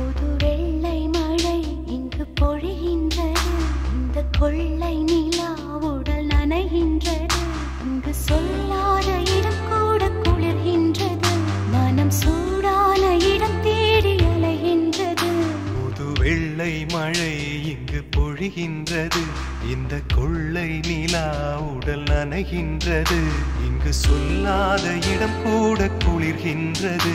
புது வெள்ளை மழை இங்கு பொழிகின்றது இந்த கொள்ளை நிலா உடல் நனைகின்றது சொல்லாத இடம் கூட குளிர்கின்றது மனம் சூடான இடம் தேடி அலைகின்றது. புது வெள்ளை மழை இங்கு பொழிகின்றது இந்த கொள்ளை நிலா உடல் இங்கு சொல்லாத இடம் கூட குளிர்கின்றது.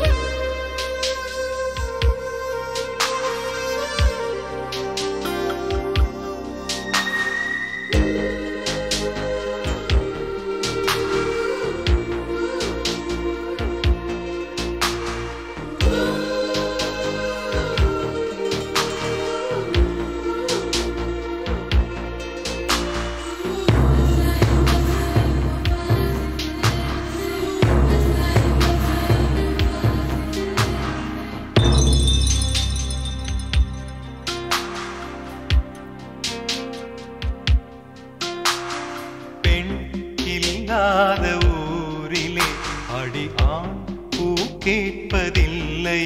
Bye. கேட்பதில்லை.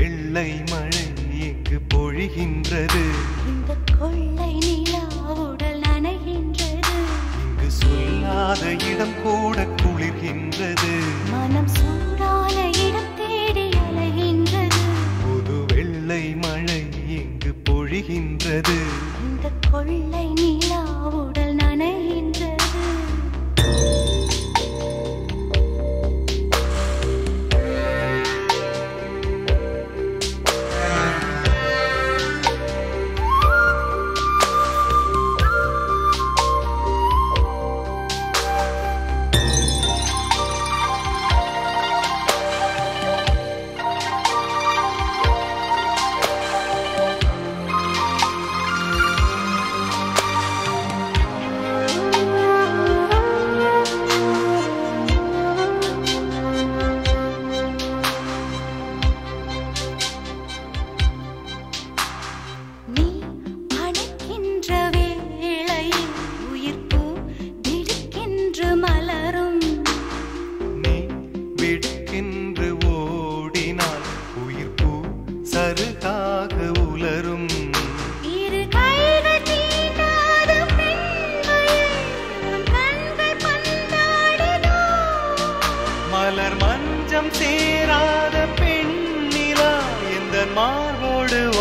வெள்ளை மழை இங்கு பொழிகின்றது? இந்த கொள்ளை நிலா உடல் நனைகின்றது. இங்கு சொல்லாத இடம் கூட குளிர்கின்றது. மனம் சூடான இடம் தேடி அலைகின்றது. புது வெள்ளை மழை இங்கு பொழிகின்றது? இந்த கொள்ளை நிலா உடல்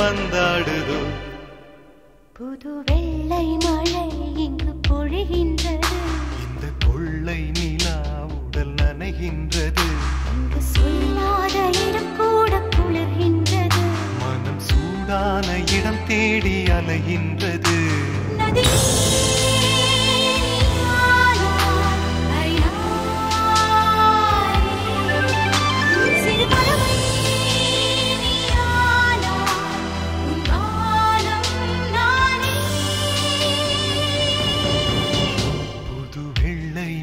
வந்தாடுதோ புது வெள்ளை மழை இங்கு பொழிகின்றது. இந்த கொள்ளை நிலா உடல் நனைகின்றது. இங்கு சொல்லாத இடம் கூட குளிர்கின்றது. மனம் சூடான இடம் தேடி அலைகின்றது. நதி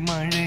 மழை